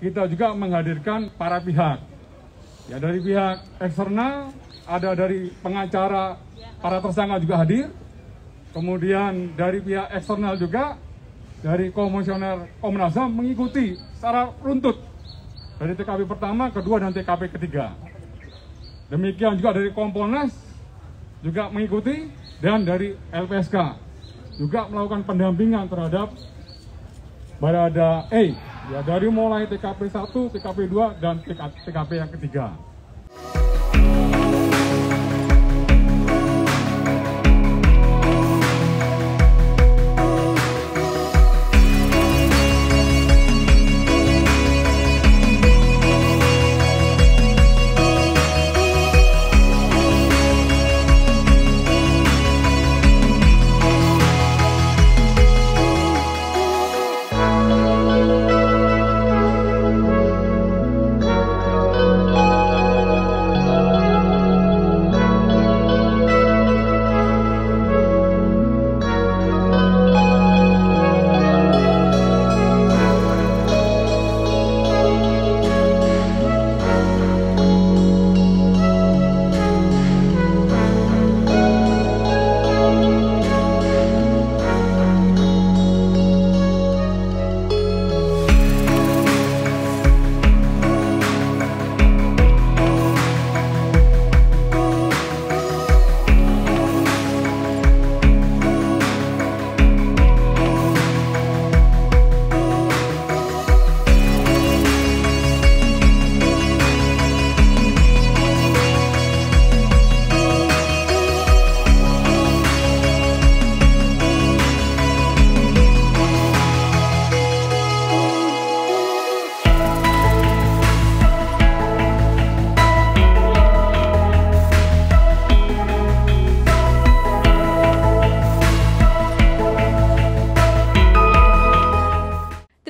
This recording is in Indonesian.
kita juga menghadirkan para pihak. Ya dari pihak eksternal, ada dari pengacara para tersangka juga hadir. Kemudian dari pihak eksternal juga dari komisioner Komnas HAM mengikuti secara runtut dari TKP pertama, kedua dan TKP ketiga. Demikian juga dari Kompolnas juga mengikuti dan dari LPSK juga melakukan pendampingan terhadap Barada E ya dari mulai TKP 1, TKP 2 dan TKP yang ketiga.